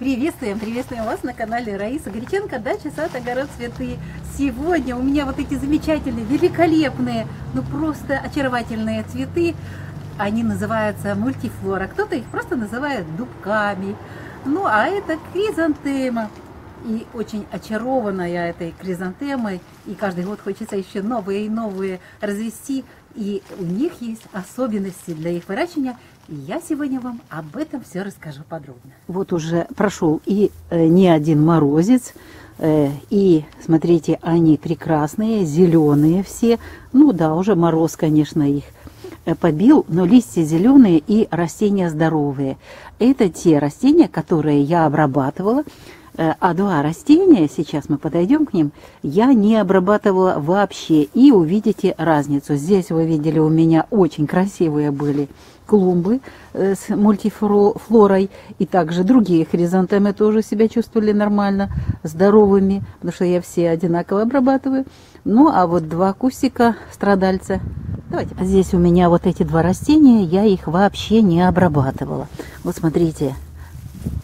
Приветствуем, приветствуем вас на канале Раиса Греченко, дача, сад, огород, цветы. Сегодня у меня вот эти замечательные, великолепные, ну просто очаровательные цветы. Они называются мультифлора, кто-то их просто называет дубками. Ну а это кризантема. И очень очарована я этой кризантемой. И каждый год хочется еще новые и новые развести. И у них есть особенности для их выращивания. И я сегодня вам об этом все расскажу подробно. Вот уже прошел и э, не один морозец, э, и смотрите, они прекрасные, зеленые все. Ну да, уже мороз, конечно, их э, побил, но листья зеленые и растения здоровые. Это те растения, которые я обрабатывала. Э, а два растения, сейчас мы подойдем к ним, я не обрабатывала вообще. И увидите разницу. Здесь вы видели, у меня очень красивые были клумбы э, с мультифлорой, и также другие хризантемы тоже себя чувствовали нормально, здоровыми, потому что я все одинаково обрабатываю. Ну, а вот два кустика страдальца. Давайте. Здесь у меня вот эти два растения, я их вообще не обрабатывала. Вот смотрите,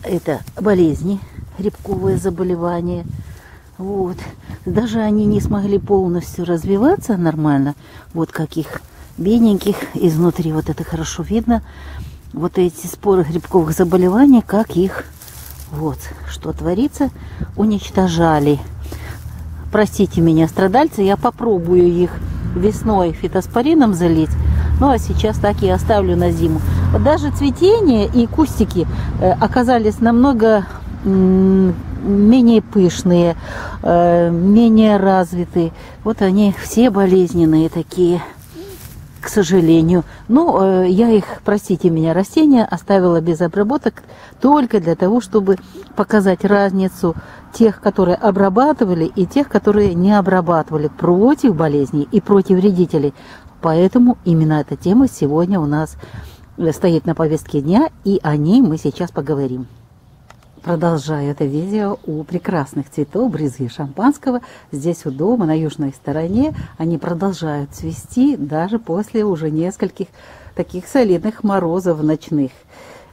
это болезни, грибковые заболевания. Вот. Даже они не смогли полностью развиваться нормально. Вот каких беленьких, изнутри вот это хорошо видно. Вот эти споры грибковых заболеваний, как их, вот, что творится, уничтожали. Простите меня, страдальцы, я попробую их весной фитоспорином залить. Ну а сейчас так и оставлю на зиму. Даже цветение и кустики э, оказались намного менее пышные, э, менее развитые. Вот они все болезненные такие к сожалению. Ну, э, я их, простите меня, растения оставила без обработок только для того, чтобы показать разницу тех, которые обрабатывали, и тех, которые не обрабатывали против болезней и против вредителей. Поэтому именно эта тема сегодня у нас стоит на повестке дня, и о ней мы сейчас поговорим. Продолжаю это видео у прекрасных цветов брызги шампанского. Здесь у дома, на южной стороне, они продолжают цвести даже после уже нескольких таких солидных морозов ночных.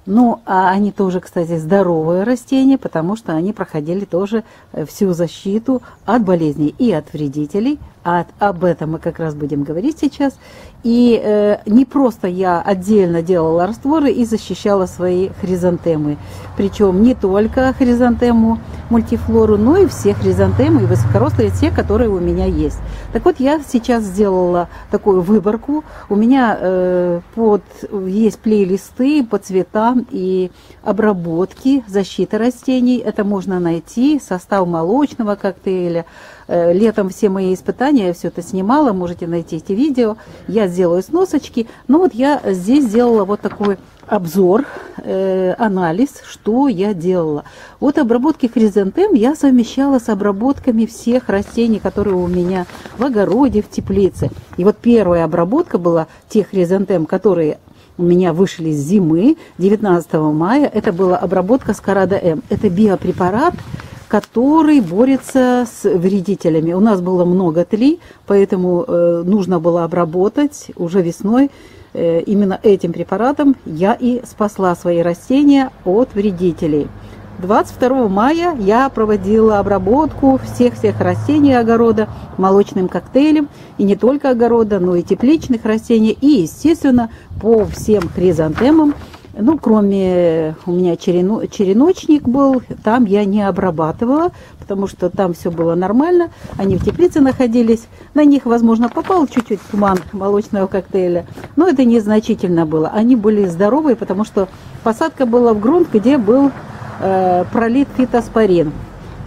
Ну, а они тоже, кстати, здоровые растения, потому что они проходили тоже э, всю защиту от болезней и от вредителей. А об этом мы как раз будем говорить сейчас. И э, не просто я отдельно делала растворы и защищала свои хризантемы. Причем не только хризантему мультифлору, но и все хризантемы и высокорослые, те, которые у меня есть. Так вот, я сейчас сделала такую выборку. У меня э, под, есть плейлисты по цветам и обработки защиты растений. Это можно найти, состав молочного коктейля, Э, летом все мои испытания, я все это снимала, можете найти эти видео. Я сделаю сносочки. Ну вот я здесь сделала вот такой обзор, э, анализ, что я делала. Вот обработки хризантем я совмещала с обработками всех растений, которые у меня в огороде, в теплице. И вот первая обработка была тех хризантем, которые у меня вышли с зимы 19 мая. Это была обработка Скарада М. Это биопрепарат, который борется с вредителями. У нас было много тли, поэтому э, нужно было обработать уже весной именно этим препаратом. Я и спасла свои растения от вредителей. 22 мая я проводила обработку всех-всех растений огорода молочным коктейлем. И не только огорода, но и тепличных растений. И, естественно, по всем хризантемам ну, кроме у меня черено, череночник был, там я не обрабатывала, потому что там все было нормально. Они в теплице находились. На них, возможно, попал чуть-чуть туман молочного коктейля, но это незначительно было. Они были здоровые, потому что посадка была в грунт, где был э, пролит фитоспорин.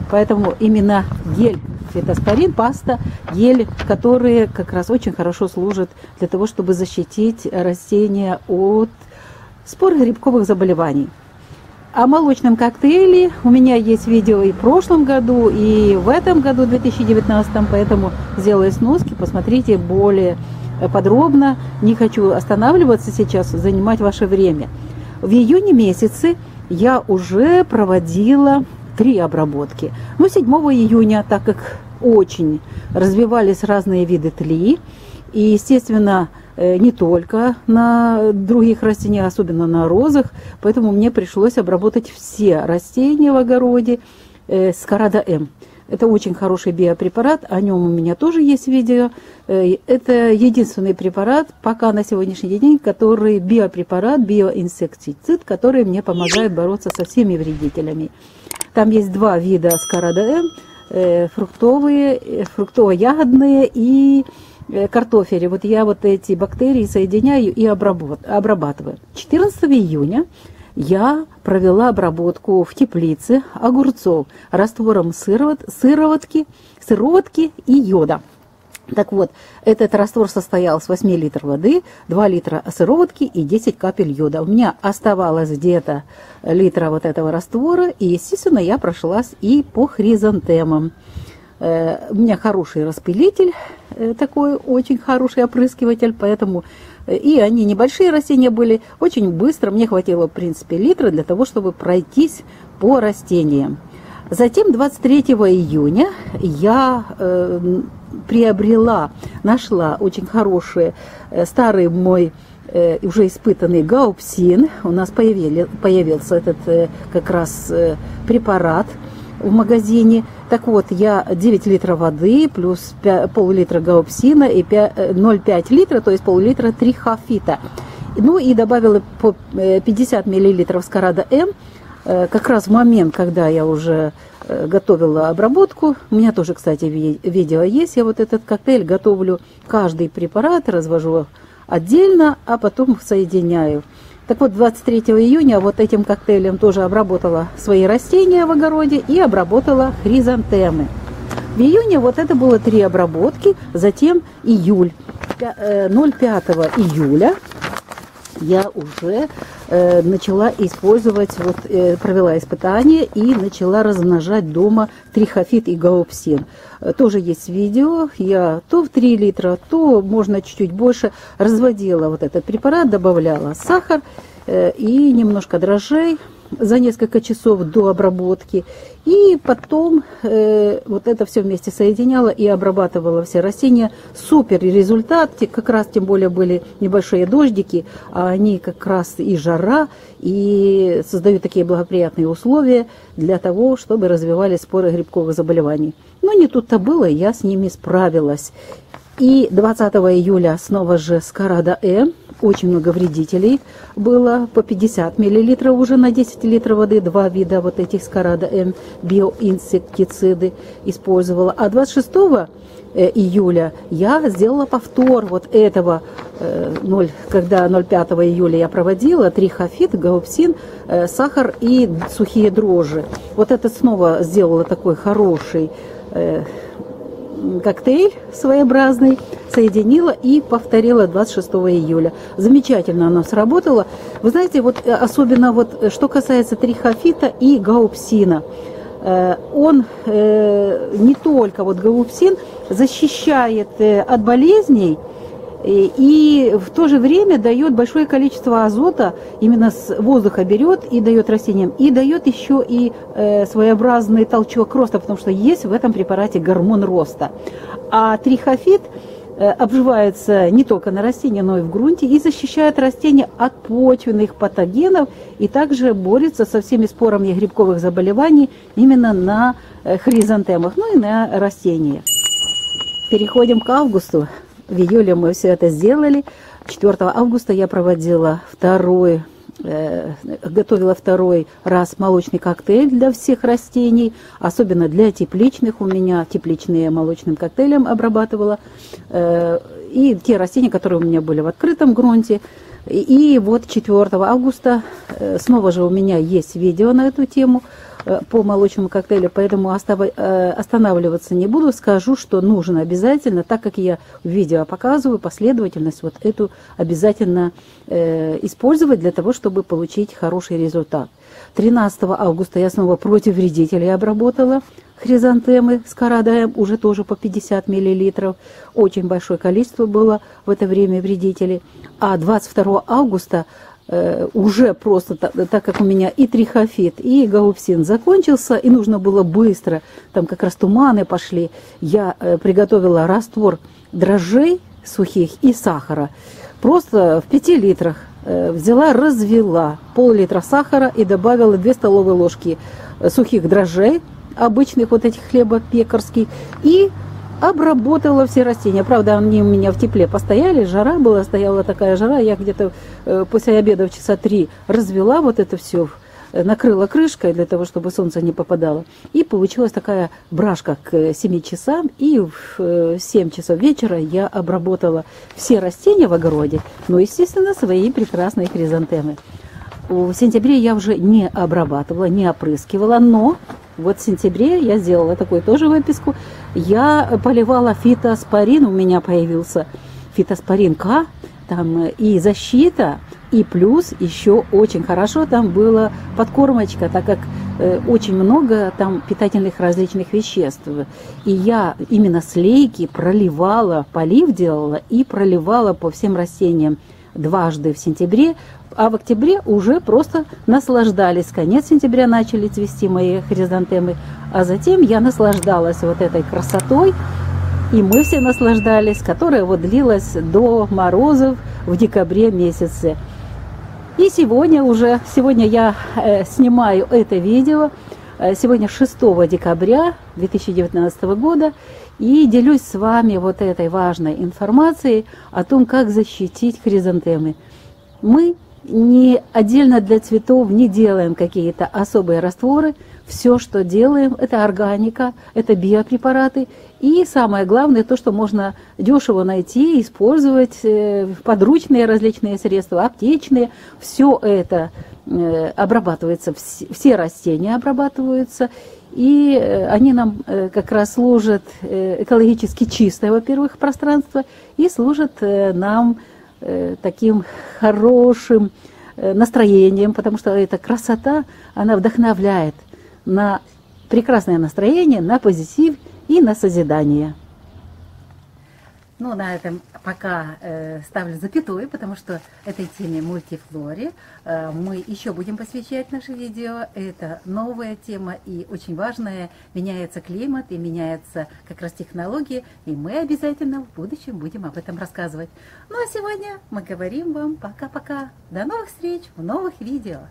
Поэтому именно гель фитоспорин, паста, гель, которые как раз очень хорошо служат для того, чтобы защитить растения от спор грибковых заболеваний. О молочном коктейле у меня есть видео и в прошлом году, и в этом году, 2019, поэтому сделаю сноски, посмотрите более подробно. Не хочу останавливаться сейчас, занимать ваше время. В июне месяце я уже проводила три обработки. Ну, 7 июня, так как очень развивались разные виды тли, и, естественно, э, не только на других растениях, особенно на розах, поэтому мне пришлось обработать все растения в огороде э, с Карада М. Это очень хороший биопрепарат, о нем у меня тоже есть видео. Э, это единственный препарат пока на сегодняшний день, который биопрепарат, биоинсектицид, который мне помогает бороться со всеми вредителями. Там есть два вида скарада М, э, фруктовые, э, фруктово-ягодные и картофели. Вот я вот эти бактерии соединяю и обрабатываю. 14 июня я провела обработку в теплице огурцов раствором сыровот, сыроватки, сыроватки и йода. Так вот, этот раствор состоял с 8 литров воды, 2 литра сыроватки и 10 капель йода. У меня оставалось где-то литра вот этого раствора, и, естественно, я прошлась и по хризантемам. Э, у меня хороший распылитель, э, такой очень хороший опрыскиватель, поэтому и они небольшие растения были, очень быстро, мне хватило, в принципе, литра для того, чтобы пройтись по растениям. Затем 23 июня я э, приобрела, нашла очень хороший, э, старый мой э, уже испытанный гаупсин. У нас появили, появился этот э, как раз э, препарат в магазине – так вот, я 9 литров воды плюс пол-литра гаупсина и 0,5 э, литра, то есть пол-литра трихофита. Ну и добавила по 50 э, миллилитров скарада М, э, как раз в момент, когда я уже готовила обработку. У меня тоже, кстати, видео есть. Я вот этот коктейль готовлю каждый препарат, развожу отдельно, а потом соединяю. Так вот, 23 июня вот этим коктейлем тоже обработала свои растения в огороде и обработала хризантемы. В июне вот это было три обработки, затем июль. 05 э, июля я уже э, начала использовать, вот э, провела испытание и начала размножать дома трихофит и гаупсин. Э, тоже есть видео, я то в 3 литра, то можно чуть-чуть больше разводила вот этот препарат, добавляла сахар э, и немножко дрожжей, за несколько часов до обработки. И потом э, вот это все вместе соединяла и обрабатывала все растения. Супер результат, как раз тем более были небольшие дождики, а они как раз и жара, и создают такие благоприятные условия для того, чтобы развивались споры грибковых заболеваний. Но не тут-то было, я с ними справилась. И 20 июля снова же Скарада Э очень много вредителей было, по 50 миллилитров уже на 10 литров воды, два вида вот этих скарада М, биоинсектициды использовала. А 26 э, июля я сделала повтор вот этого, 0, э, когда 05 июля я проводила, трихофит, гаупсин, э, сахар и сухие дрожжи. Вот это снова сделала такой хороший коктейль своеобразный, соединила и повторила 26 июля. Замечательно оно сработало. Вы знаете, вот э, особенно вот э, что касается трихофита и гаупсина, э, он не только вот гаупсин защищает от болезней, и в то же время дает большое количество азота, именно с воздуха берет и дает растениям, и дает еще и э, своеобразный толчок роста, потому что есть в этом препарате гормон роста. А трихофит э, обживается не только на растении, но и в грунте и защищает растения от почвенных патогенов и также борется со всеми спорами грибковых заболеваний именно на э, хризантемах, ну и на растениях. Переходим к августу. В июле мы все это сделали. 4 августа я проводила второй э, готовила второй раз молочный коктейль для всех растений, особенно для тепличных. У меня тепличные молочным коктейлем обрабатывала. Э, и те растения, которые у меня были в открытом грунте. И вот 4 августа э, снова же у меня есть видео на эту тему – Э, по молочному коктейлю, поэтому э, останавливаться не буду. Скажу, что нужно обязательно, так как я в видео показываю, последовательность вот эту обязательно использовать для того, чтобы получить хороший результат. 13 августа я снова против вредителей обработала хризантемы с карадаем, уже тоже по 50 миллилитров. Очень большое количество было в это время вредителей. А 22 августа Э, уже просто, так, так как у меня и трихофит, и гаупсин закончился, и нужно было быстро, там как раз туманы пошли, я э, приготовила раствор дрожжей сухих и сахара. просто в 5 литрах взяла, развела пол-литра сахара и добавила 2 столовые ложки э, сухих дрожжей, обычных вот этих хлеба пекарских, и обработала все растения. Правда, они у меня в тепле постояли, жара была, стояла такая жара, я где-то э, после обеда в часа три развела вот это все, э, накрыла крышкой для того, чтобы солнце не попадало. И получилась такая брашка к 7 часам, и в 7 часов вечера я обработала все растения в огороде, ну, естественно, свои прекрасные хризантемы. В сентябре я уже не обрабатывала, не опрыскивала, но вот в сентябре я сделала такую тоже выписку. Я поливала фитоспорин, у меня появился фитоспорин К, там и защита, и плюс еще очень хорошо там была подкормочка, так как э, очень много там питательных различных веществ. И я именно слейки проливала, полив делала и проливала по всем растениям дважды в сентябре, а в октябре уже просто наслаждались. Конец сентября начали цвести мои хризантемы, а затем я наслаждалась вот этой красотой, и мы все наслаждались, которая вот длилась до морозов в декабре месяце. И сегодня уже, сегодня я э, снимаю это видео, э, сегодня 6 декабря 2019 года, и делюсь с вами вот этой важной информацией о том, как защитить хризантемы. Мы не отдельно для цветов не делаем какие-то особые растворы. Все, что делаем, это органика, это биопрепараты. И самое главное, то, что можно дешево найти, использовать, э, подручные различные средства, аптечные. Все это э, обрабатывается, все растения обрабатываются. И э, они нам как раз служат экологически чистое, во-первых, пространство, и служат нам таким хорошим э, настроением, потому что эта красота, она вдохновляет на прекрасное настроение, на позитив и на созидание. Ну, на этом пока э, ставлю запятую, потому что этой теме мультифлоре э, мы еще будем посвящать наше видео. Это новая тема и очень важная. Меняется климат и меняется как раз технологии, и мы обязательно в будущем будем об этом рассказывать. Ну, а сегодня мы говорим вам пока-пока. До новых встреч в новых видео.